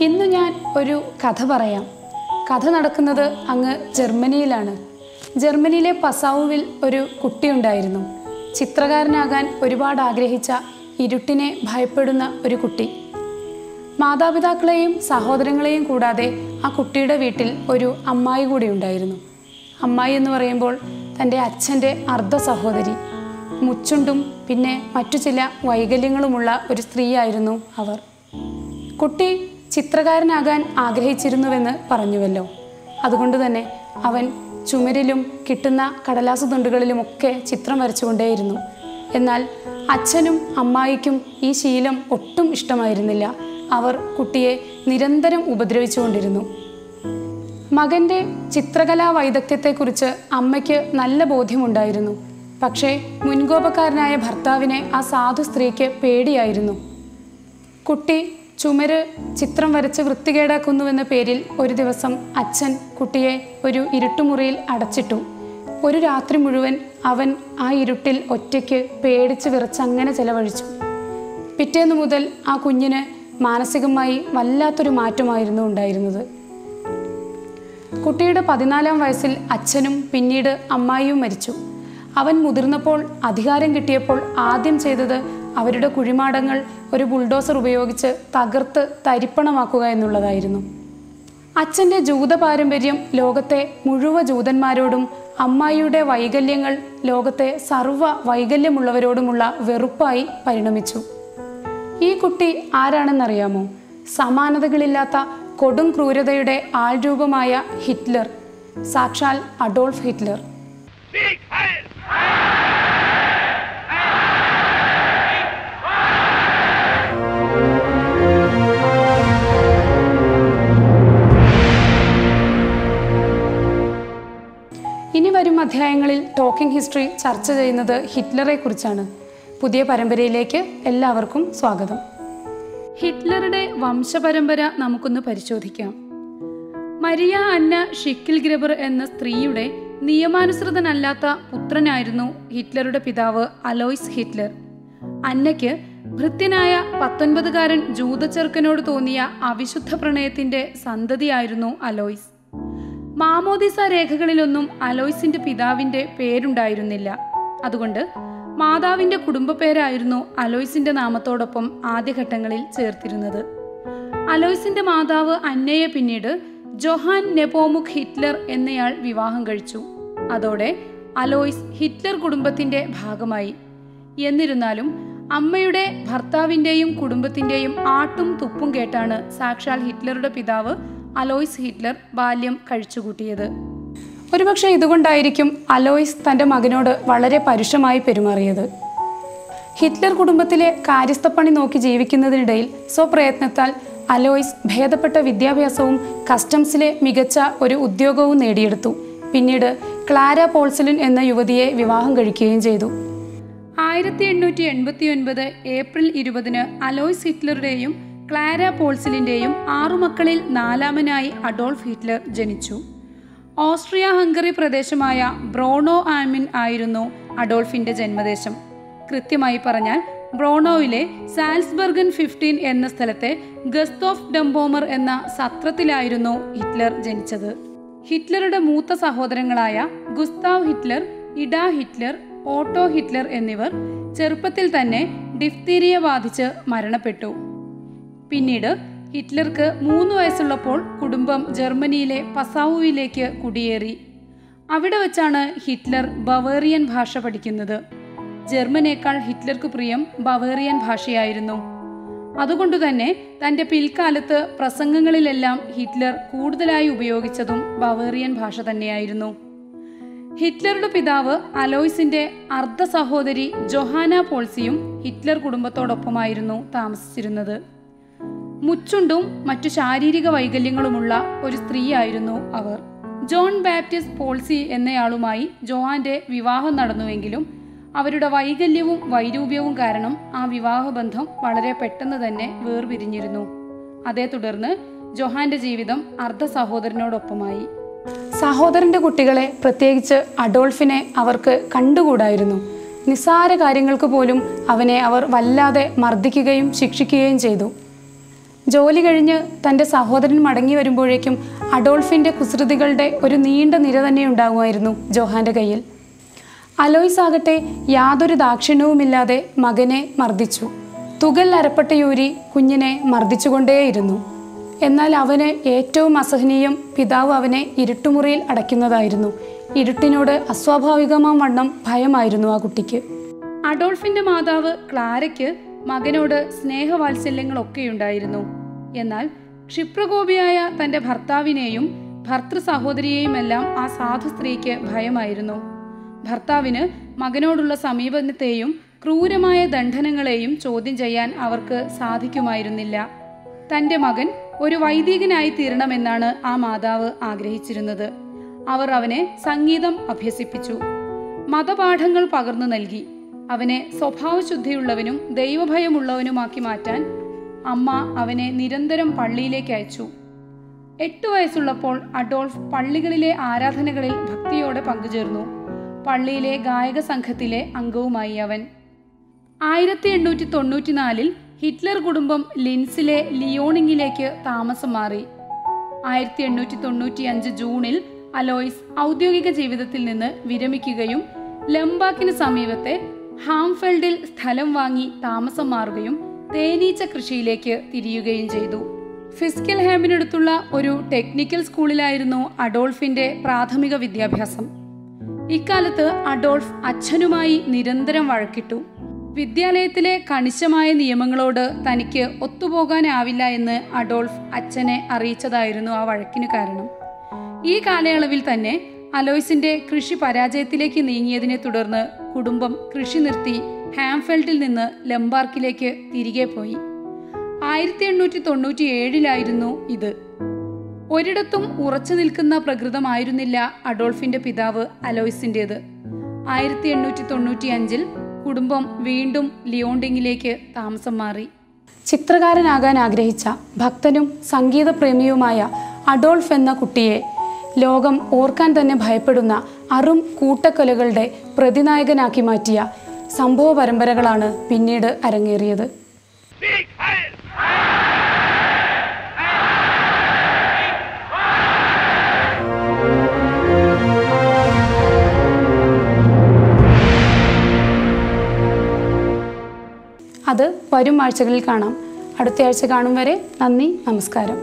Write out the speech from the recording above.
ഇന്ന് ഞാൻ ഒരു കഥ പറയാം. കഥ നടക്കുന്നത് അങ്ങ് ജർമ്മനിയിലാണ്. ജർമ്മനിയിലെ പസാവുവിൽ ഒരു കുട്ടിയുണ്ടായിരുന്നു ചിത്രകാരനാകാൻ ഒരുപാട് ആഗ്രഹിച്ച ഇരുട്ടിനെ ഭയപ്പെടുന്ന ഒരു കുട്ടി. മാതാപിതാക്കളെയും സഹോദരങ്ങളെയും കൂടാതെ ആ കുട്ടിയുടെ വീട്ടിൽ ഒരു അമ്മായി കൂടി ഉണ്ടായിരുന്നു. അമ്മായി എന്ന് പറയുമ്പോൾ തന്റെ അച്ഛന്റെ അർദ്ധ സഹോദരി. മുച്ചുണ്ടും പിന്നെ മറ്റു ചില വൈകല്യങ്ങളുമുള്ള ഒരു സ്ത്രീയായിരുന്നു അവർ. കുട്ടി ചിത്രകാരനാകാൻ ആഗ്രഹിച്ചിരുന്നുവെന്ന് പറഞ്ഞുവല്ലോ. അതുകൊണ്ട് തന്നെ അവൻ ചുമരിലും കിട്ടുന്ന കടലാസു തുണ്ടുകളിലുമൊക്കെ ചിത്രം വരച്ചുകൊണ്ടേയിരുന്നു. എന്നാൽ അച്ഛനും അമ്മായിക്കും ഈ ശീലം ഒട്ടും ഇഷ്ടമായിരുന്നില്ല. അവർ കുട്ടിയെ നിരന്തരം ഉപദ്രവിച്ചുകൊണ്ടിരുന്നു. മകന്റെ ചിത്രകലാ വൈദഗ്ധ്യത്തെക്കുറിച്ച് അമ്മയ്ക്ക് നല്ല ബോധ്യമുണ്ടായിരുന്നു. പക്ഷേ മുൻകോപക്കാരനായ ഭർത്താവിനെ ആ സാധു സ്ത്രീക്ക് പേടിയായിരുന്നു. കുട്ടി ചുമര് ചിത്രം വരച്ച് വൃത്തികേടാക്കുന്നുവെന്ന പേരിൽ ഒരു ദിവസം അച്ഛൻ കുട്ടിയെ ഒരു ഇരുട്ടുമുറിയിൽ അടച്ചിട്ടു. ഒരു രാത്രി മുഴുവൻ അവൻ ആ ഇരുട്ടിൽ ഒറ്റയ്ക്ക് പേടിച്ച് വിറച്ചങ്ങനെ ചെലവഴിച്ചു. പിറ്റേന്ന് മുതൽ ആ കുഞ്ഞിന് മാനസികമായി വല്ലാത്തൊരു മാറ്റമായിരുന്നു ഉണ്ടായിരുന്നത്. കുട്ടിയുടെ പതിനാലാം വയസ്സിൽ അച്ഛനും പിന്നീട് അമ്മായിയും മരിച്ചു. അവൻ മുതിർന്നപ്പോൾ അധികാരം കിട്ടിയപ്പോൾ ആദ്യം ചെയ്തത് അവരുടെ കുഴിമാടങ്ങൾ ഒരു ബുൾഡോസർ ഉപയോഗിച്ച് തകർത്ത് തരിപ്പണമാക്കുക എന്നുള്ളതായിരുന്നു. അച്ഛന്റെ ജൂത പാരമ്പര്യം ലോകത്തെ മുഴുവൻ ജൂതന്മാരോടും അമ്മായിയുടെ വൈകല്യങ്ങൾ ലോകത്തെ സർവ വൈകല്യമുള്ളവരോടുമുള്ള വെറുപ്പായി പരിണമിച്ചു. ഈ കുട്ടി ആരാണെന്നറിയാമോ? സമാനതകളില്ലാത്ത കൊടും ക്രൂരതയുടെ ആൾരൂപമായ ഹിറ്റ്ലർ സാക്ഷാൽ അഡോൾഫ് ഹിറ്റ്ലർ. അധ്യായങ്ങളിൽ ടോക്കിംഗ് ഹിസ്റ്ററി ചർച്ച ചെയ്യുന്നത് ഹിറ്റ്ലറെ കുറിച്ചാണ്. പുതിയ പരമ്പരയിലേക്ക് എല്ലാവർക്കും സ്വാഗതം. ഹിറ്റ്ലറുടെ വംശപരമ്പര നമുക്കൊന്ന് പരിശോധിക്കാം. മരിയ അന്ന ഷിക്കിൽ ഗ്രബർ എന്ന സ്ത്രീയുടെ നിയമാനുസൃതനല്ലാത്ത പുത്രനായിരുന്നു ഹിറ്റ്ലറുടെ പിതാവ് അലോയ്സ് ഹിറ്റ്ലർ. അന്നയ്ക്ക് ഭൃത്യനായ പത്തൊൻപതുകാരൻ ജൂതച്ചെറുക്കനോട് തോന്നിയ അവിശുദ്ധ പ്രണയത്തിന്റെ സന്തതിയായിരുന്നു അലോയ്സ്. മാമോദിസ രേഖകളിലൊന്നും അലോയ്സിന്റെ പിതാവിന്റെ പേരുണ്ടായിരുന്നില്ല. അതുകൊണ്ട് മാതാവിന്റെ കുടുംബ പേരായിരുന്നു അലോയ്സിന്റെ നാമത്തോടൊപ്പം ആദ്യഘട്ടങ്ങളിൽ ചേർത്തിരുന്നത്. അലോയ്സിന്റെ മാതാവ് അന്നയെ പിന്നീട് ജൊഹാൻ നെപോമുഖ് ഹിറ്റ്ലർ എന്നയാൾ വിവാഹം കഴിച്ചു. അതോടെ അലോയ്സ് ഹിറ്റ്ലർ കുടുംബത്തിന്റെ ഭാഗമായി. എന്നിരുന്നാലും അമ്മയുടെ ഭർത്താവിന്റെയും കുടുംബത്തിന്റെയും ആട്ടും തുപ്പും കേട്ടാണ് സാക്ഷാൽ ഹിറ്റ്ലറുടെ പിതാവ് അലോയ്സ് ഹിറ്റ്ലർ ബാല്യം കഴിച്ചുകൂട്ടിയത്. ഒരുപക്ഷെ ഇതുകൊണ്ടായിരിക്കും അലോയ്സ് തന്റെ മകനോട് വളരെ പരുഷമായി പെരുമാറിയത്. ഹിറ്റ്ലർ കുടുംബത്തിലെ കാര്യസ്ഥപ്പണി നോക്കി ജീവിക്കുന്നതിനിടയിൽ സ്വപ്രയത്നത്താൽ അലോയ്സ് ഭേദപ്പെട്ട വിദ്യാഭ്യാസവും കസ്റ്റംസിലെ മികച്ച ഒരു ഉദ്യോഗവും നേടിയെടുത്തു. പിന്നീട് ക്ലാര പോൾസലിൻ എന്ന യുവതിയെ വിവാഹം കഴിക്കുകയും ചെയ്തു. ആയിരത്തി എണ്ണൂറ്റി എൺപത്തി ഒൻപത് ഏപ്രിൽ ഇരുപതിന് അലോയ്സ് ഹിറ്റ്ലറുടെയും ക്ലാര പോൾസിലിന്റെയും ആറു മക്കളിൽ നാലാമനായി അഡോൾഫ് ഹിറ്റ്ലർ ജനിച്ചു. ഓസ്ട്രിയ ഹംഗറി പ്രദേശമായ ബ്രോണോ ആമിൻ ആയിരുന്നു അഡോൾഫിന്റെ ജന്മദേശം. കൃത്യമായി പറഞ്ഞാൽ ബ്രോണോയിലെ സാൽസ്ബർഗൻ ഫിഫ്റ്റീൻ എന്ന സ്ഥലത്തെ ഗസ്തോഫ് ഡംബോമർ എന്ന സത്രത്തിലായിരുന്നു ഹിറ്റ്ലർ ജനിച്ചത്. ഹിറ്റ്ലറുടെ മൂത്ത സഹോദരങ്ങളായ Gustav Hitler Ida Hitler Otto Hitler എന്നിവർ ചെറുപ്പത്തിൽ തന്നെ ഡിഫ്തീരിയ ബാധിച്ച് മരണപ്പെട്ടു. പിന്നീട് ഹിറ്റ്ലർക്ക് മൂന്ന് വയസ്സുള്ളപ്പോൾ കുടുംബം ജർമ്മനിയിലെ പസാവുവിലേക്ക് കുടിയേറി. അവിടെ വച്ചാണ് ഹിറ്റ്ലർ ബവേറിയൻ ഭാഷ പഠിക്കുന്നത്. ജർമ്മനേക്കാൾ ഹിറ്റ്ലർക്ക് പ്രിയം ബവേറിയൻ ഭാഷയായിരുന്നു. അതുകൊണ്ടുതന്നെ തന്റെ പിൽക്കാലത്ത് പ്രസംഗങ്ങളിലെല്ലാം ഹിറ്റ്ലർ കൂടുതലായി ഉപയോഗിച്ചതും ബവേറിയൻ ഭാഷ തന്നെയായിരുന്നു. ഹിറ്റ്ലറുടെ പിതാവ് അലോയ്സിന്റെ അർദ്ധ സഹോദരി ജൊഹാന പോൾസിയും ഹിറ്റ്ലർ കുടുംബത്തോടൊപ്പമായിരുന്നു താമസിച്ചിരുന്നത്. മുച്ചുണ്ടും മറ്റു ശാരീരിക വൈകല്യങ്ങളുമുള്ള ഒരു സ്ത്രീയായിരുന്നു അവർ. ജോൺ ബാപ്റ്റിസ്റ്റ് പോൾസി എന്നയാളുമായി ജോഹാന്റെ വിവാഹം നടന്നുവെങ്കിലും അവരുടെ വൈകല്യവും വൈരൂപ്യവും കാരണം ആ വിവാഹബന്ധം വളരെ പെട്ടെന്ന് തന്നെ വേർപിരിഞ്ഞിരുന്നു. അതേ തുടർന്ന് ജോഹാന്റെ ജീവിതം അർദ്ധ സഹോദരനോടൊപ്പമായി. സഹോദരന്റെ കുട്ടികളെ പ്രത്യേകിച്ച് അഡോൾഫിനെ അവർക്ക് കണ്ടുകൂടായിരുന്നു. നിസ്സാര കാര്യങ്ങൾക്ക് പോലും അവനെ അവർ വല്ലാതെ മർദ്ദിക്കുകയും ശിക്ഷിക്കുകയും ചെയ്തു. ജോലി കഴിഞ്ഞ് തന്റെ സഹോദരൻ മടങ്ങി വരുമ്പോഴേക്കും അഡോൾഫിന്റെ കുസൃതികളുടെ ഒരു നീണ്ട നിര തന്നെ ഉണ്ടാകുമായിരുന്നു ജോഹാന്റെ കയ്യിൽ. അലോയ്സ് ആകട്ടെ യാതൊരു ദാക്ഷിണ്യവുമില്ലാതെ മകനെ മർദ്ദിച്ചു. തുകൽ അരപ്പെട്ട യൂരി കുഞ്ഞിനെ മർദ്ദിച്ചുകൊണ്ടേയിരുന്നു. എന്നാൽ അവന് ഏറ്റവും അസഹനീയം പിതാവ് അവനെ ഇരുട്ടുമുറിയിൽ അടയ്ക്കുന്നതായിരുന്നു. ഇരുട്ടിനോട് അസ്വാഭാവികമാം വണ്ണം ഭയമായിരുന്നു ആ കുട്ടിക്ക്. അഡോൾഫിന്റെ മാതാവ് ക്ലാരയ്ക്ക് മകനോട് സ്നേഹവാത്സല്യങ്ങളൊക്കെയുണ്ടായിരുന്നു. എന്നാൽ ക്ഷിപ്രകോപിയായ തന്റെ ഭർത്താവിനെയും ഭർത്തൃ സഹോദരിയെയുമെല്ലാം ആ സാധു സ്ത്രീക്ക് ഭയമായിരുന്നു. ഭർത്താവിന് മകനോടുള്ള സമീപനത്തെയും ക്രൂരമായ ദണ്ഡനങ്ങളെയും ചോദ്യം ചെയ്യാൻ അവർക്ക് സാധിക്കുമായിരുന്നില്ല. തന്റെ മകൻ ഒരു വൈദികനായി തീരണമെന്നാണ് ആ മാതാവ് ആഗ്രഹിച്ചിരുന്നത്. അവർ അവനെ സംഗീതം അഭ്യസിപ്പിച്ചു. മതപാഠങ്ങൾ പകർന്നു നൽകി. അവനെ സ്വഭാവശുദ്ധിയുള്ളവനും ദൈവഭയമുള്ളവനുമാക്കി മാറ്റാൻ അമ്മ അവനെ നിരന്തരം പള്ളിയിലേക്ക് അയച്ചു. എട്ടു വയസ്സുള്ളപ്പോൾ അഡോൾഫ് പള്ളികളിലെ ആരാധനകളിൽ ഭക്തിയോടെ പങ്കുചേർന്നു. പള്ളിയിലെ ഗായക സംഘത്തിലെ അംഗവുമായി അവൻ. ആയിരത്തി എണ്ണൂറ്റി തൊണ്ണൂറ്റിനാലിൽ ഹിറ്റ്ലർ കുടുംബം ലിൻസിലെ ലിയോണിങ്ങിലേക്ക് താമസം മാറി. ആയിരത്തി എണ്ണൂറ്റി തൊണ്ണൂറ്റി അഞ്ച് ജൂണിൽ അലോയ്സ് ഔദ്യോഗിക ജീവിതത്തിൽ നിന്ന് വിരമിക്കുകയും ലംബാക്കിന് സമീപത്തെ ഹാംഫെൽഡിൽ സ്ഥലം വാങ്ങി താമസം മാറുകയും തേനീച്ച കൃഷിയിലേക്ക് തിരിയുകയും ചെയ്തു. ഫിസ്കൽ ഹാമിനടുത്തുള്ള ഒരു ടെക്നിക്കൽ സ്കൂളിലായിരുന്നു അഡോൾഫിന്റെ പ്രാഥമിക വിദ്യാഭ്യാസം. ഇക്കാലത്ത് അഡോൾഫ് അച്ഛനുമായി നിരന്തരം വഴക്കിട്ടു. വിദ്യാലയത്തിലെ കണിശമായ നിയമങ്ങളോട് തനിക്ക് ഒത്തുപോകാനാവില്ല എന്ന് അഡോൾഫ് അച്ഛനെ അറിയിച്ചതായിരുന്നു ആ വഴക്കിന് കാരണം. ഈ കാലയളവിൽ തന്നെ അലോയ്സിന്റെ കൃഷി പരാജയത്തിലേക്ക് നീങ്ങിയതിനെ തുടർന്ന് കുടുംബം കൃഷി നിർത്തി ഹാംഫെൽഡിൽ നിന്ന് ലംബാർക്കിലേക്ക് തിരികെ പോയി. ആയിരത്തി എണ്ണൂറ്റി തൊണ്ണൂറ്റി ഏഴിലായിരുന്നു ഇത്. ഒരിടത്തും ഉറച്ചു നിൽക്കുന്ന പ്രകൃതമായിരുന്നില്ല അഡോൾഫിന്റെ പിതാവ് അലോയ്സിന്റേത്. ആയിരത്തി എണ്ണൂറ്റി തൊണ്ണൂറ്റി അഞ്ചിൽ കുടുംബം വീണ്ടും ലിയോണ്ടിങ്ങിലേക്ക് താമസം മാറി. ചിത്രകാരനാകാൻ ആഗ്രഹിച്ച ഭക്തനും സംഗീതപ്രേമിയുമായ അഡോൾഫ് എന്ന കുട്ടിയെ ലോകം ഓർക്കാൻ തന്നെ ഭയപ്പെടുന്ന അറും കൂട്ടക്കൊലകളുടെ പ്രതിനായകനാക്കി മാറ്റിയ സംഭവ പരമ്പരകളാണ് പിന്നീട് അരങ്ങേറിയത്. അത് വരും ആഴ്ചകളിൽ കാണാം. അടുത്ത ആഴ്ച കാണും വരെ നന്ദി നമസ്കാരം.